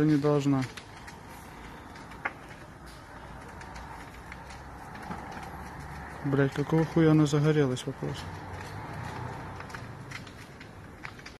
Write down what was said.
Уже не должна. Блять, какого хуя она загорелась вопрос?